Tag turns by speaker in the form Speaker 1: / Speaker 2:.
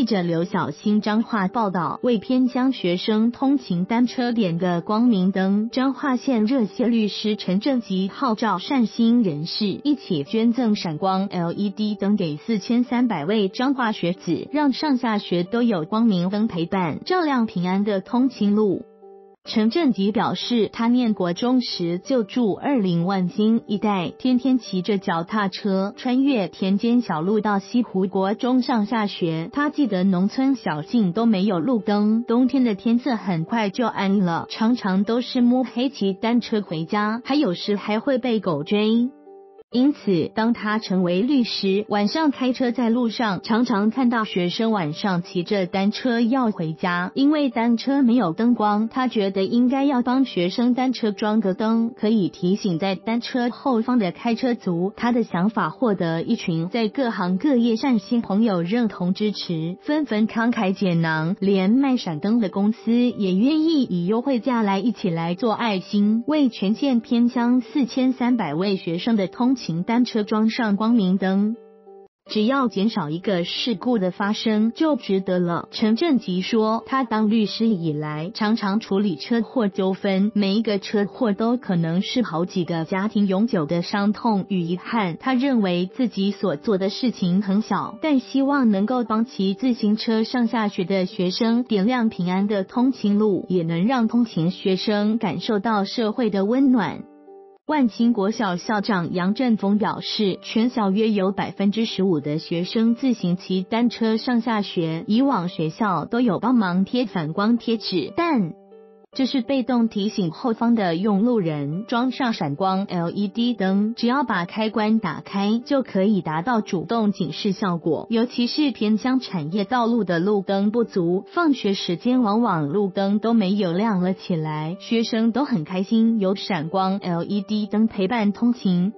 Speaker 1: 记者刘小新彰化报道，为偏乡学生通勤单车点个光明灯，彰化县热血律师陈正吉号召善心人士一起捐赠闪光 LED 灯给四千三百位彰化学子，让上下学都有光明灯陪伴，照亮平安的通勤路。陈振吉表示，他念国中时就住二零万金一带，天天骑着脚踏车穿越田间小路到西湖国中上下学。他记得农村小径都没有路灯，冬天的天色很快就暗了，常常都是摸黑骑单车回家，还有时还会被狗追。因此，当他成为律师，晚上开车在路上，常常看到学生晚上骑着单车要回家，因为单车没有灯光，他觉得应该要帮学生单车装个灯，可以提醒在单车后方的开车族。他的想法获得一群在各行各业善心朋友认同支持，纷纷慷慨解囊，连卖闪灯的公司也愿意以优惠价来一起来做爱心，为全县偏乡四千三百位学生的通。骑单车装上光明灯，只要减少一个事故的发生，就值得了。陈正吉说，他当律师以来，常常处理车祸纠纷，每一个车祸都可能是好几个家庭永久的伤痛与遗憾。他认为自己所做的事情很小，但希望能够帮骑自行车上下学的学生点亮平安的通勤路，也能让通勤学生感受到社会的温暖。万清国小校长杨振峰表示，全校约有百分之十五的学生自行骑单车上下学，以往学校都有帮忙贴反光贴纸，但这是被动提醒后方的用路人装上闪光 LED 灯，只要把开关打开就可以达到主动警示效果。尤其是偏乡产业道路的路灯不足，放学时间往往路灯都没有亮了起来，学生都很开心有闪光 LED 灯陪伴通勤。